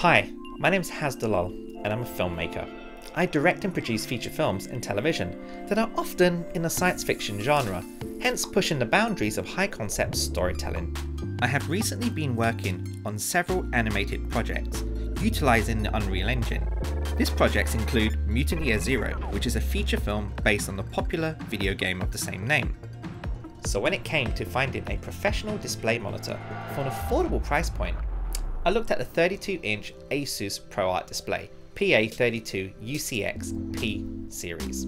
Hi, my name is Haz Dulull and I'm a filmmaker. I direct and produce feature films and television that are often in the science fiction genre, hence pushing the boundaries of high concept storytelling. I have recently been working on several animated projects utilising the Unreal Engine. These projects include Mutant Year Zero, which is a feature film based on the popular video game of the same name. So when it came to finding a professional display monitor for an affordable price point, I looked at the 32 inch Asus ProArt display PA32 UCX P series.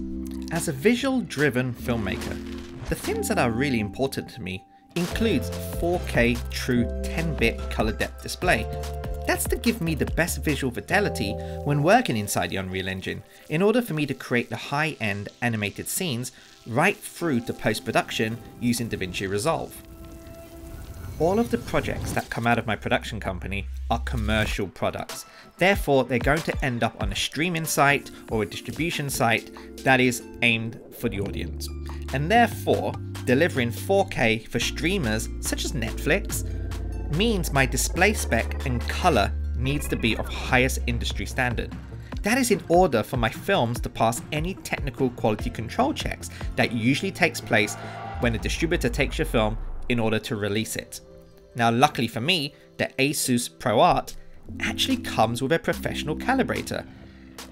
As a visual driven filmmaker, the things that are really important to me includes 4K true 10-bit color depth display. That's to give me the best visual fidelity when working inside the Unreal Engine in order for me to create the high-end animated scenes right through to post-production using DaVinci Resolve. All of the projects that come out of my production company are commercial products. Therefore, they're going to end up on a streaming site or a distribution site that is aimed for the audience. And therefore, delivering 4K for streamers such as Netflix means my display spec and color needs to be of highest industry standard. That is in order for my films to pass any technical quality control checks that usually takes place when a distributor takes your film in order to release it. Now luckily for me, the Asus ProArt actually comes with a professional calibrator.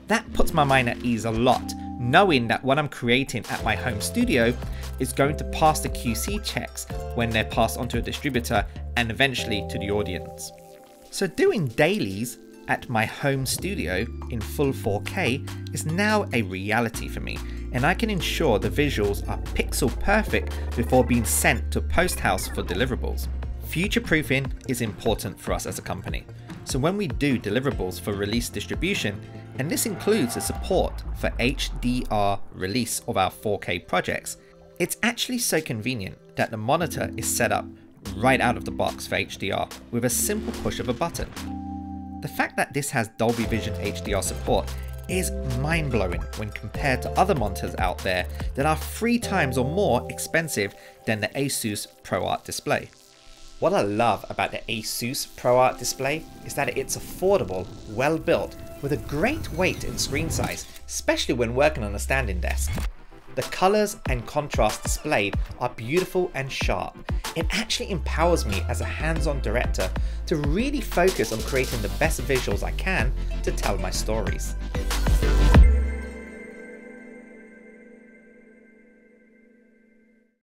That puts my mind at ease a lot, knowing that what I'm creating at my home studio is going to pass the QC checks when they're passed onto a distributor and eventually to the audience. So doing dailies at my home studio in full 4K is now a reality for me, and I can ensure the visuals are pixel perfect before being sent to post house for deliverables. Future proofing is important for us as a company, so when we do deliverables for release distribution, and this includes the support for HDR release of our 4K projects, it's actually so convenient that the monitor is set up right out of the box for HDR with a simple push of a button. The fact that this has Dolby Vision HDR support is mind blowing when compared to other monitors out there that are three times or more expensive than the Asus ProArt display. What I love about the Asus ProArt display is that it's affordable, well built, with a great weight and screen size, especially when working on a standing desk. The colours and contrast displayed are beautiful and sharp. It actually empowers me as a hands-on director to really focus on creating the best visuals I can to tell my stories.